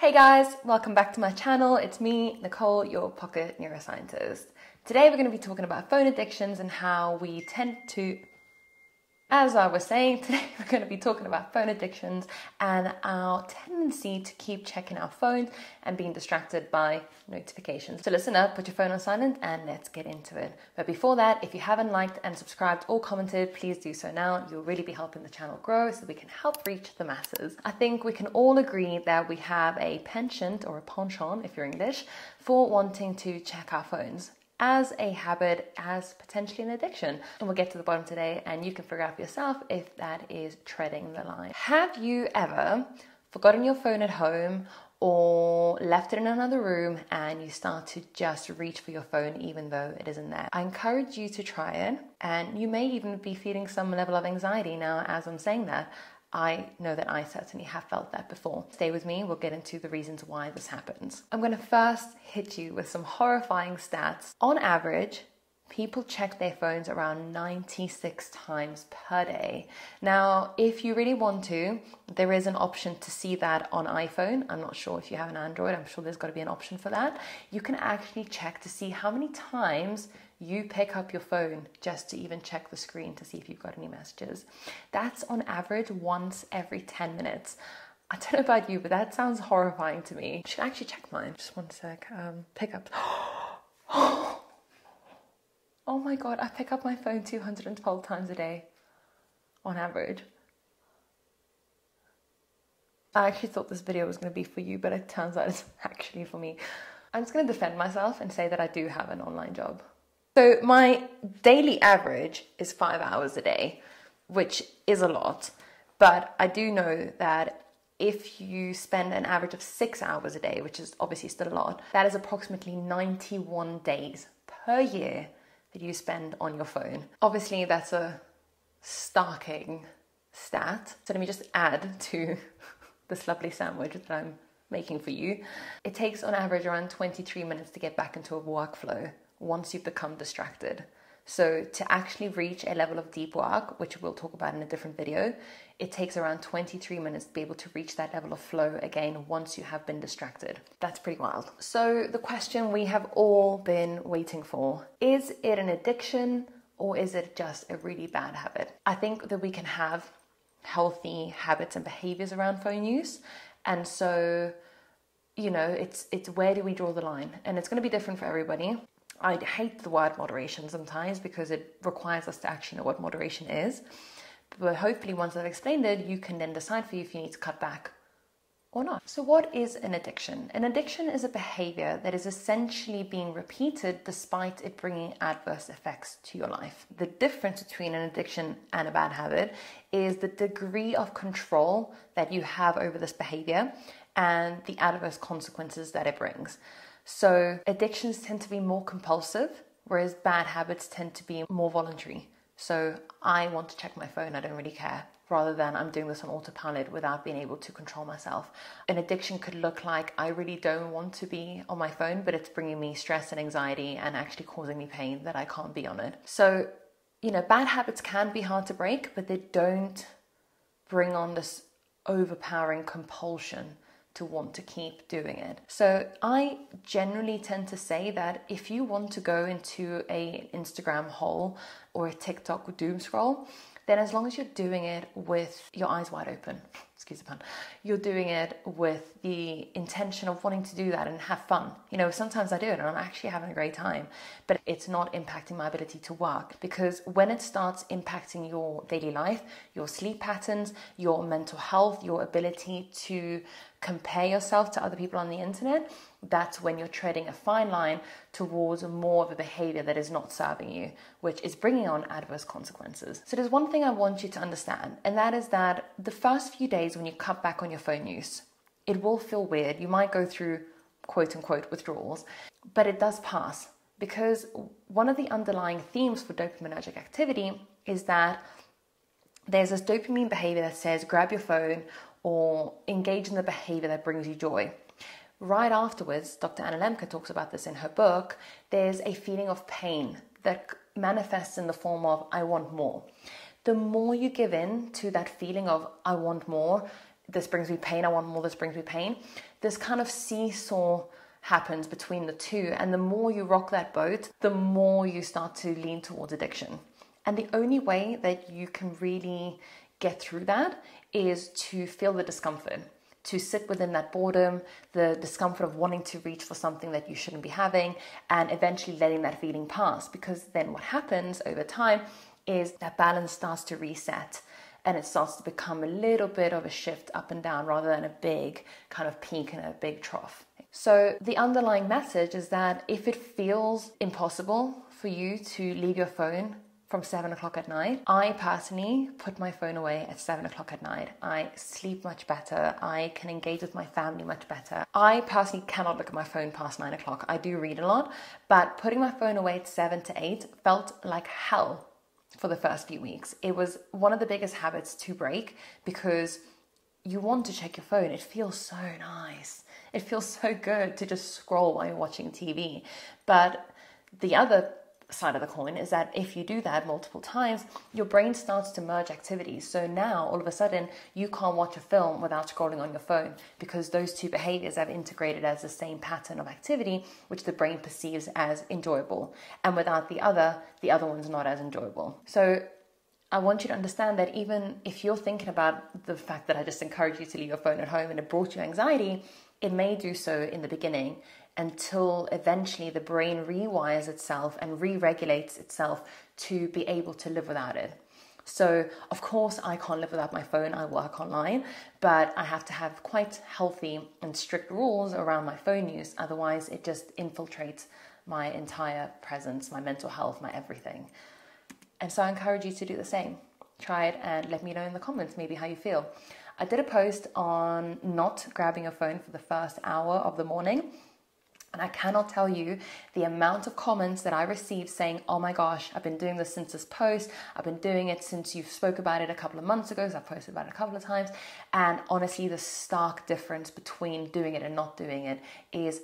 Hey guys, welcome back to my channel. It's me, Nicole, your pocket neuroscientist. Today we're going to be talking about phone addictions and how we tend to as I was saying, today we're going to be talking about phone addictions and our tendency to keep checking our phones and being distracted by notifications. So listen up, put your phone on silent, and let's get into it. But before that, if you haven't liked and subscribed or commented, please do so now. You'll really be helping the channel grow so we can help reach the masses. I think we can all agree that we have a penchant or a penchant, if you're English, for wanting to check our phones as a habit, as potentially an addiction. And we'll get to the bottom today and you can figure out for yourself if that is treading the line. Have you ever forgotten your phone at home or left it in another room and you start to just reach for your phone even though it isn't there. I encourage you to try it and you may even be feeling some level of anxiety now as I'm saying that. I know that I certainly have felt that before. Stay with me, we'll get into the reasons why this happens. I'm going to first hit you with some horrifying stats. On average, people check their phones around 96 times per day. Now, if you really want to, there is an option to see that on iPhone. I'm not sure if you have an Android, I'm sure there's got to be an option for that. You can actually check to see how many times you pick up your phone just to even check the screen to see if you've got any messages. That's on average once every 10 minutes. I don't know about you, but that sounds horrifying to me. Should I should actually check mine. Just one sec. Um, pick up. oh my god, I pick up my phone 212 times a day on average. I actually thought this video was going to be for you, but it turns out it's actually for me. I'm just going to defend myself and say that I do have an online job. So my daily average is five hours a day, which is a lot. But I do know that if you spend an average of six hours a day, which is obviously still a lot, that is approximately 91 days per year that you spend on your phone. Obviously, that's a starking stat. So let me just add to this lovely sandwich that I'm making for you. It takes on average around 23 minutes to get back into a workflow once you become distracted. So, to actually reach a level of deep work, which we'll talk about in a different video, it takes around 23 minutes to be able to reach that level of flow again once you have been distracted. That's pretty wild. So, the question we have all been waiting for is it an addiction or is it just a really bad habit? I think that we can have healthy habits and behaviors around phone use. And so, you know, it's it's where do we draw the line? And it's going to be different for everybody. I hate the word moderation sometimes because it requires us to actually know what moderation is. But hopefully, once I've explained it, you can then decide for you if you need to cut back or not. So, what is an addiction? An addiction is a behavior that is essentially being repeated despite it bringing adverse effects to your life. The difference between an addiction and a bad habit is the degree of control that you have over this behavior and the adverse consequences that it brings. So addictions tend to be more compulsive, whereas bad habits tend to be more voluntary. So I want to check my phone, I don't really care, rather than I'm doing this on autopilot without being able to control myself. An addiction could look like I really don't want to be on my phone, but it's bringing me stress and anxiety and actually causing me pain that I can't be on it. So, you know, bad habits can be hard to break, but they don't bring on this overpowering compulsion to want to keep doing it. So I generally tend to say that if you want to go into a Instagram hole or a TikTok doom scroll, then as long as you're doing it with your eyes wide open, excuse the pun, you're doing it with the intention of wanting to do that and have fun. You know, sometimes I do it and I'm actually having a great time, but it's not impacting my ability to work because when it starts impacting your daily life, your sleep patterns, your mental health, your ability to compare yourself to other people on the internet, that's when you're treading a fine line towards more of a behavior that is not serving you, which is bringing on adverse consequences. So, there's one thing I want you to understand, and that is that the first few days when you cut back on your phone use, it will feel weird. You might go through quote unquote withdrawals, but it does pass because one of the underlying themes for dopaminergic activity is that there's this dopamine behavior that says grab your phone or engage in the behavior that brings you joy. Right afterwards, Dr. Anna Lembke talks about this in her book. There's a feeling of pain that manifests in the form of I want more. The more you give in to that feeling of I want more, this brings me pain, I want more, this brings me pain, this kind of seesaw happens between the two. And the more you rock that boat, the more you start to lean towards addiction. And the only way that you can really get through that is to feel the discomfort, to sit within that boredom, the discomfort of wanting to reach for something that you shouldn't be having, and eventually letting that feeling pass. Because then what happens over time is that balance starts to reset and it starts to become a little bit of a shift up and down rather than a big kind of peak and a big trough. So, the underlying message is that if it feels impossible for you to leave your phone from seven o'clock at night. I personally put my phone away at seven o'clock at night. I sleep much better. I can engage with my family much better. I personally cannot look at my phone past nine o'clock. I do read a lot, but putting my phone away at seven to eight felt like hell for the first few weeks. It was one of the biggest habits to break because you want to check your phone. It feels so nice. It feels so good to just scroll while you're watching TV. But the other side of the coin is that if you do that multiple times, your brain starts to merge activities. So now all of a sudden you can't watch a film without scrolling on your phone because those two behaviors have integrated as the same pattern of activity, which the brain perceives as enjoyable. And without the other, the other one's not as enjoyable. So I want you to understand that even if you're thinking about the fact that I just encourage you to leave your phone at home and it brought you anxiety, it may do so in the beginning until eventually the brain rewires itself and re regulates itself to be able to live without it. So, of course, I can't live without my phone. I work online, but I have to have quite healthy and strict rules around my phone use. Otherwise, it just infiltrates my entire presence, my mental health, my everything. And so, I encourage you to do the same. Try it and let me know in the comments maybe how you feel. I did a post on not grabbing your phone for the first hour of the morning and I cannot tell you the amount of comments that I received saying, Oh my gosh, I've been doing this since this post. I've been doing it since you spoke about it a couple of months ago. So I've posted about it a couple of times. And honestly, the stark difference between doing it and not doing it is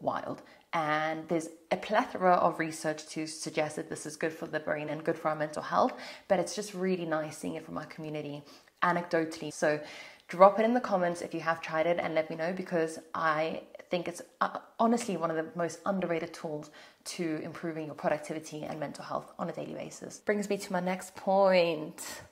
wild. And there's a plethora of research to suggest that this is good for the brain and good for our mental health. But it's just really nice seeing it from our community anecdotally. So drop it in the comments if you have tried it and let me know because I think it's uh, honestly one of the most underrated tools to improving your productivity and mental health on a daily basis. Brings me to my next point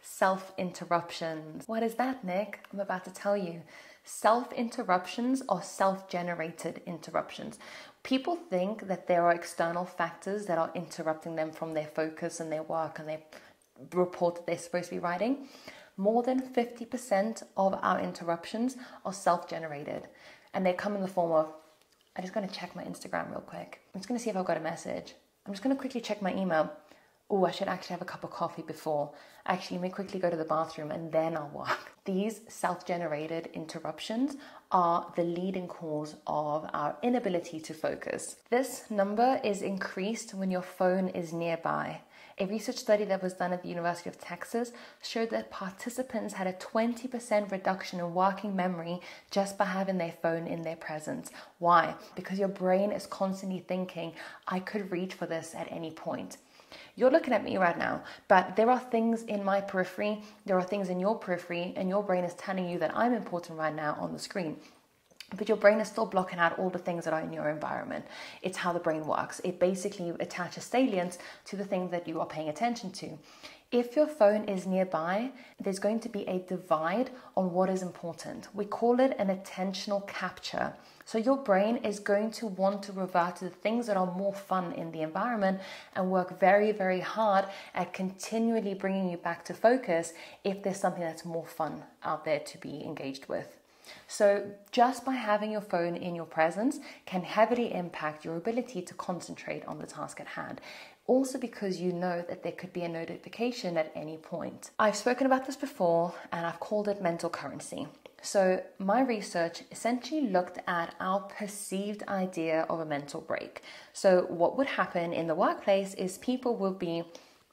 self interruptions. What is that, Nick? I'm about to tell you. Self interruptions are self generated interruptions. People think that there are external factors that are interrupting them from their focus and their work and their report that they're supposed to be writing. More than 50% of our interruptions are self generated and they come in the form of I'm just going to check my Instagram real quick. I'm just going to see if I've got a message. I'm just going to quickly check my email. Oh, I should actually have a cup of coffee before. Actually, let me quickly go to the bathroom and then I'll work. These self generated interruptions are the leading cause of our inability to focus. This number is increased when your phone is nearby. A research study that was done at the University of Texas showed that participants had a 20% reduction in working memory just by having their phone in their presence. Why? Because your brain is constantly thinking, I could reach for this at any point. You're looking at me right now, but there are things in my periphery, there are things in your periphery, and your brain is telling you that I'm important right now on the screen but your brain is still blocking out all the things that are in your environment. It's how the brain works. It basically attaches salience to the things that you are paying attention to. If your phone is nearby, there's going to be a divide on what is important. We call it an attentional capture. So your brain is going to want to revert to the things that are more fun in the environment and work very, very hard at continually bringing you back to focus if there's something that's more fun out there to be engaged with. So, just by having your phone in your presence can heavily impact your ability to concentrate on the task at hand. Also, because you know that there could be a notification at any point. I've spoken about this before and I've called it mental currency. So, my research essentially looked at our perceived idea of a mental break. So, what would happen in the workplace is people will be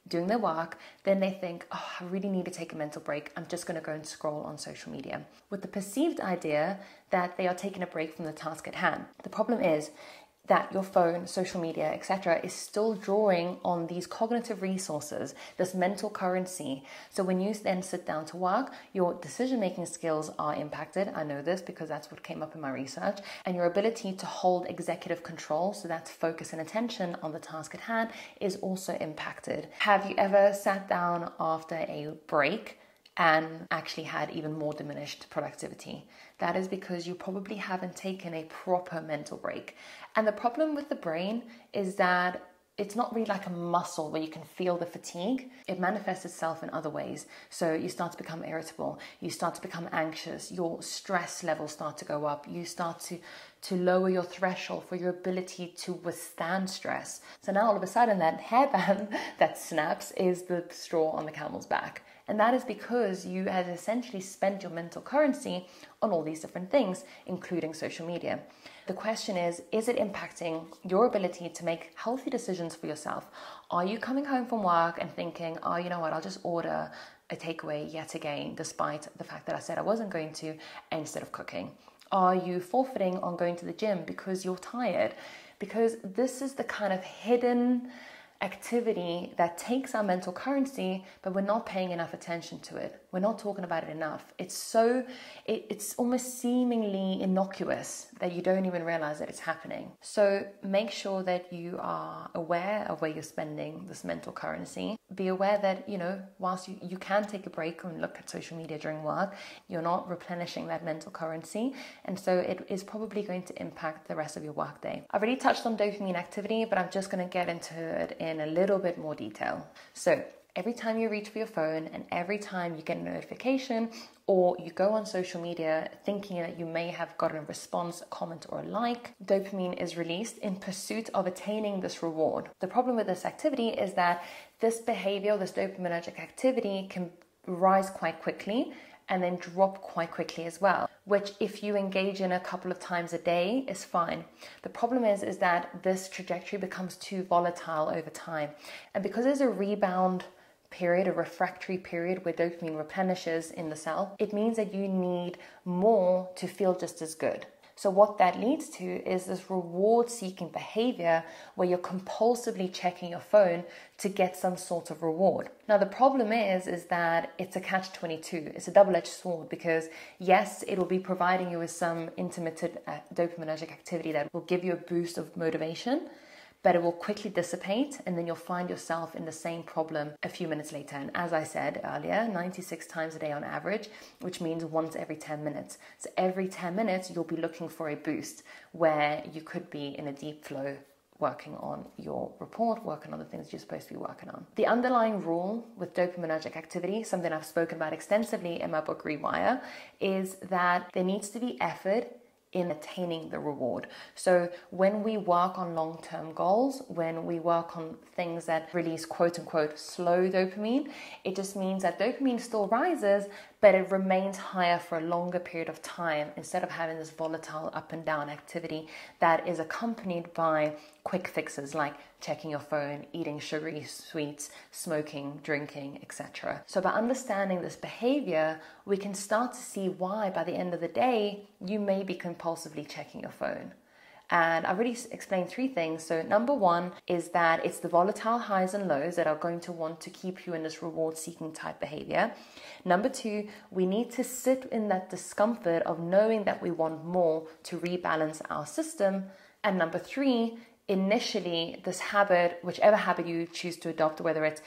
doing their work, then they think, oh, I really need to take a mental break. I'm just going to go and scroll on social media with the perceived idea that they are taking a break from the task at hand. The problem is, that your phone, social media, etc., is still drawing on these cognitive resources, this mental currency. So when you then sit down to work, your decision making skills are impacted. I know this because that's what came up in my research. And your ability to hold executive control, so that's focus and attention on the task at hand, is also impacted. Have you ever sat down after a break? And actually had even more diminished productivity. That is because you probably haven't taken a proper mental break. And the problem with the brain is that it's not really like a muscle where you can feel the fatigue. It manifests itself in other ways. So you start to become irritable, you start to become anxious, your stress levels start to go up, you start to to lower your threshold for your ability to withstand stress. So now all of a sudden that hairband that snaps is the straw on the camel's back. And that is because you have essentially spent your mental currency on all these different things, including social media. The question is Is it impacting your ability to make healthy decisions for yourself? Are you coming home from work and thinking, oh, you know what, I'll just order a takeaway yet again, despite the fact that I said I wasn't going to, instead of cooking? Are you forfeiting on going to the gym because you're tired? Because this is the kind of hidden activity that takes our mental currency, but we're not paying enough attention to it. We're not talking about it enough. It's so, it, it's almost seemingly innocuous that you don't even realize that it's happening. So make sure that you are aware of where you're spending this mental currency. Be aware that, you know, whilst you, you can take a break and look at social media during work, you're not replenishing that mental currency. And so it is probably going to impact the rest of your workday. I've already touched on dopamine activity, but I'm just going to get into it in a little bit more detail. So every time you reach for your phone and every time you get a notification or you go on social media thinking that you may have gotten a response, a comment, or a like, dopamine is released in pursuit of attaining this reward. The problem with this activity is that this behavior, this dopaminergic activity, can rise quite quickly and then drop quite quickly as well which if you engage in a couple of times a day is fine the problem is is that this trajectory becomes too volatile over time and because there's a rebound period, a refractory period where dopamine replenishes in the cell, it means that you need more to feel just as good. So, what that leads to is this reward seeking behavior where you're compulsively checking your phone to get some sort of reward. Now, the problem is, is that it's a catch 22. It's a double edged sword because, yes, it'll be providing you with some intermittent uh, dopaminergic activity that will give you a boost of motivation but it will quickly dissipate and then you'll find yourself in the same problem a few minutes later. And as I said earlier, 96 times a day on average, which means once every 10 minutes. So every 10 minutes, you'll be looking for a boost where you could be in a deep flow working on your report, working on the things you're supposed to be working on. The underlying rule with dopaminergic activity, something I've spoken about extensively in my book Rewire, is that there needs to be effort in attaining the reward. So when we work on long term goals, when we work on things that release quote unquote slow dopamine, it just means that dopamine still rises, but it remains higher for a longer period of time instead of having this volatile up and down activity that is accompanied by quick fixes like checking your phone, eating sugary sweets, smoking, drinking, etc. So, by understanding this behavior, we can start to see why by the end of the day you may be compulsively checking your phone. And I've already explained three things. So, number one is that it's the volatile highs and lows that are going to want to keep you in this reward seeking type behavior. Number two, we need to sit in that discomfort of knowing that we want more to rebalance our system. And number three, initially, this habit, whichever habit you choose to adopt, whether it's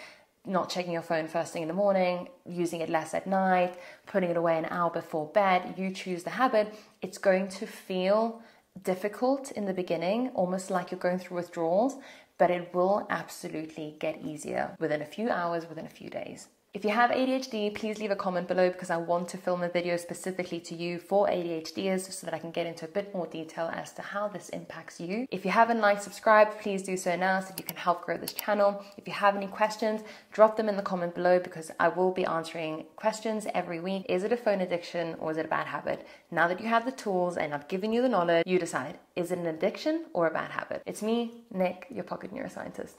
not checking your phone first thing in the morning, using it less at night, putting it away an hour before bed, you choose the habit, it's going to feel difficult in the beginning, almost like you're going through withdrawals, but it will absolutely get easier within a few hours, within a few days. If you have ADHD, please leave a comment below because I want to film a video specifically to you for ADHDers so that I can get into a bit more detail as to how this impacts you. If you haven't liked, subscribed, please do so now so you can help grow this channel. If you have any questions, drop them in the comment below because I will be answering questions every week. Is it a phone addiction or is it a bad habit? Now that you have the tools and I've given you the knowledge, you decide. Is it an addiction or a bad habit? It's me, Nick, your pocket neuroscientist.